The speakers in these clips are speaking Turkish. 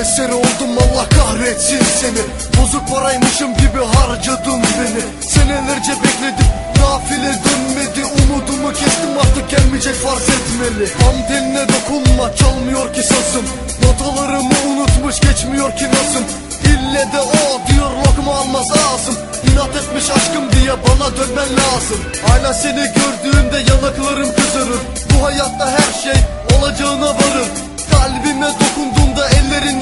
eseri oldum Allah kahretsin seni. Bozuk paraymışım gibi harcadın beni. Senelerce bekledim nafile dönmedi Umudumu kestim artık gelmeyecek farz etmeli. Am diline dokunma çalmıyor ki sazım. Notalarımı unutmuş geçmiyor ki nasım. İlle de o diyor lokma almaz ağzım. İnat etmiş aşkım diye bana dönmen lazım. Hala seni gördüğümde yanaklarım kızarır. Bu hayatta her şey olacağına varır. Kalbime dokunduğunda ellerin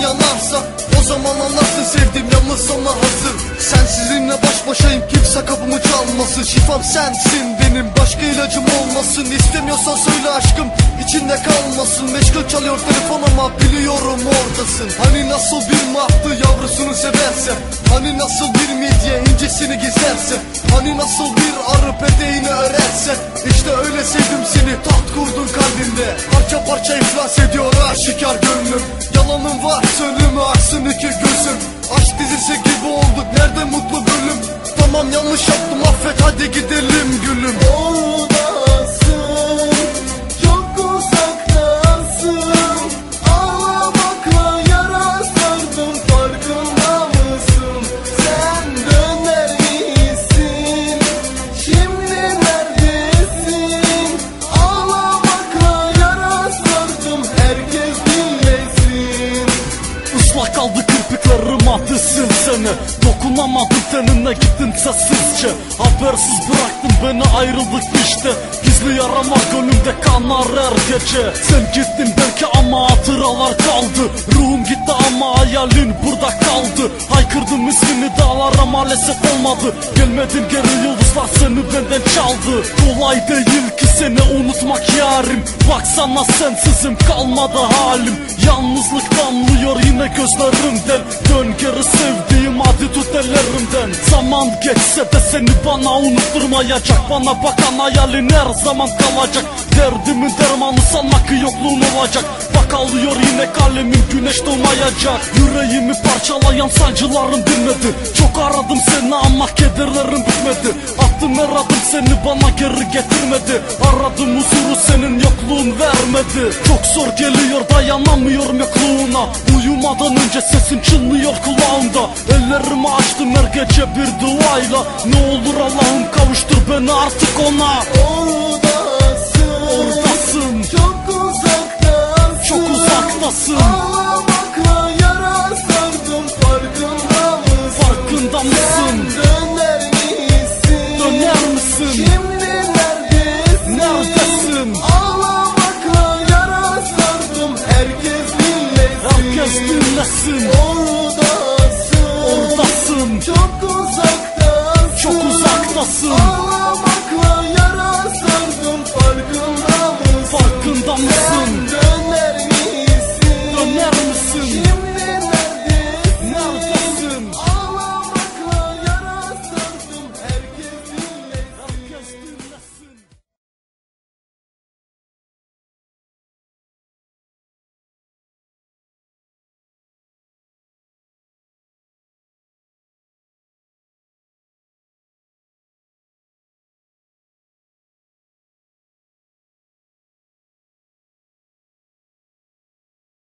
yanarsa O zaman anlarsın sevdim yalnız sana hazır. Sensizliğimle baş başayım kimse kapımı çalmasın. Şifam sensin benim başka ilacım olmasın. İstemiyorsan söyle aşkım içinde kalmasın. Meşgul çalıyor telefon ama biliyorum oradasın. Hani nasıl bir martı yavrusunu severse? Hani nasıl bir midye incesini gizlerse? Hani nasıl bir arı peteğini örerse? İşte öyle sevdim seni taht kurdun kalbimde. Parça parça iflas ediyor aşikar gönlüm hadi gidelim Seninle gittin sessizce. Habersiz bıraktın beni ayrıldık işte. Gizli yarama gönlümde kanar her gece. Sen gittin belki ama hatıralar kaldı. Ruhum gitti ama hayalin burada kaldı. Haykırdım ismini dağlara maalesef olmadı. Gelmedin geri yıldızlar seni benden çaldı. Kolay değil ki seni unutmak yarim. Baksana sensizim kalmadı halim Yalnızlık damlıyor yine gözlerimden. Dön geri sevdiğim hadi tut ellerimden. Zaman geçse de seni bana unutturmayacak. Bana bakan hayalin her zaman kalacak Derdimin dermanı sanmak ki yokluğun olacak. Bak ağlıyor yine kalemim güneş doğmayacak Yüreğimi parçalayan sancılarım dinmedi. Çok aradım seni ama kederlerim bitmedi. Attım her adım seni bana geri getirmedi. Aradım huzuru senin yokluğun vermedi. Çok zor geliyor dayanamıyorum yokluğuna. Uyumadan önce sesin çınlıyor kulağımda. Ellerimi açtım her gece bir duayla. Ne olur Allah'ım kavuştur beni artık ona. Oradasın, Oh.